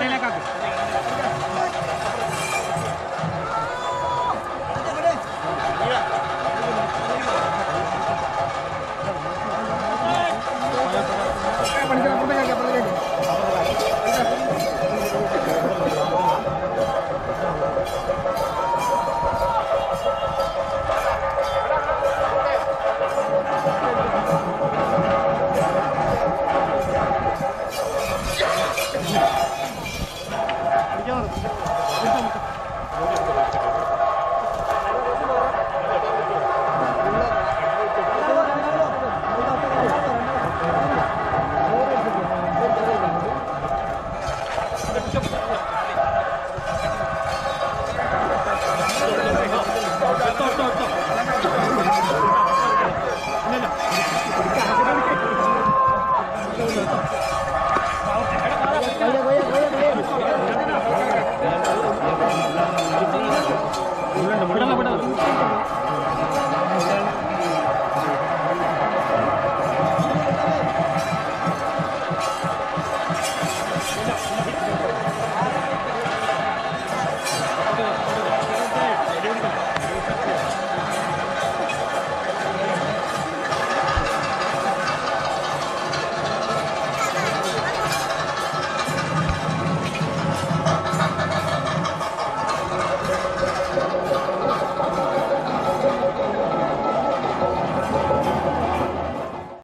Arena Caco. 絶対。